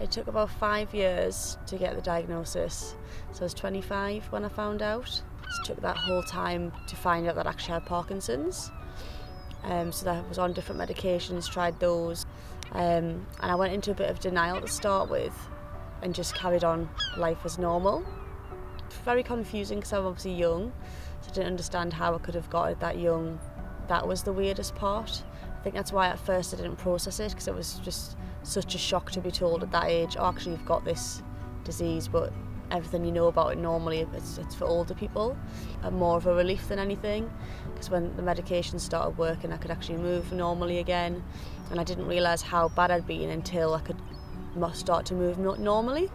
It took about five years to get the diagnosis. So I was 25 when I found out. It took that whole time to find out that I actually had Parkinson's. Um, so I was on different medications, tried those. Um, and I went into a bit of denial to start with and just carried on life as normal. Very confusing because I'm obviously young, so I didn't understand how I could have got it that young. That was the weirdest part. Think that's why at first I didn't process it because it was just such a shock to be told at that age, oh, actually, you've got this disease, but everything you know about it normally, it's, it's for older people. And more of a relief than anything, because when the medication started working, I could actually move normally again, and I didn't realise how bad I'd been until I could start to move normally.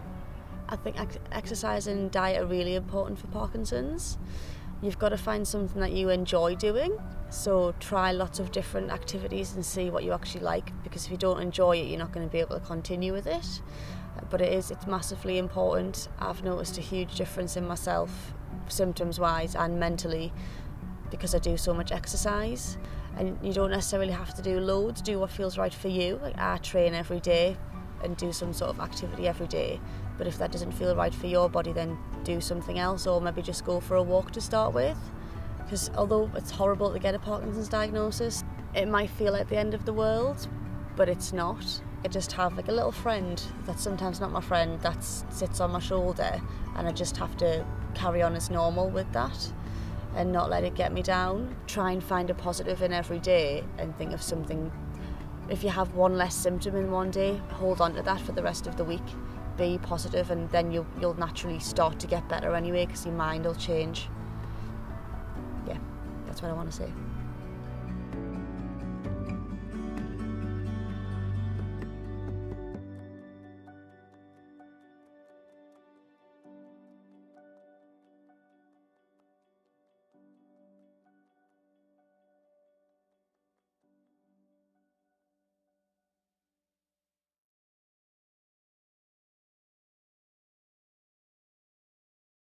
I think exercise and diet are really important for Parkinson's. You've got to find something that you enjoy doing. So try lots of different activities and see what you actually like because if you don't enjoy it, you're not going to be able to continue with it. Uh, but it is, it's massively important. I've noticed a huge difference in myself, symptoms wise and mentally, because I do so much exercise. And you don't necessarily have to do loads, do what feels right for you. Like I train every day and do some sort of activity every day. But if that doesn't feel right for your body, then do something else or maybe just go for a walk to start with. Because although it's horrible to get a Parkinson's diagnosis, it might feel like the end of the world, but it's not. I just have like a little friend that's sometimes not my friend that sits on my shoulder, and I just have to carry on as normal with that and not let it get me down. Try and find a positive in every day and think of something. If you have one less symptom in one day, hold on to that for the rest of the week be positive and then you'll, you'll naturally start to get better anyway because your mind will change. Yeah, that's what I want to say.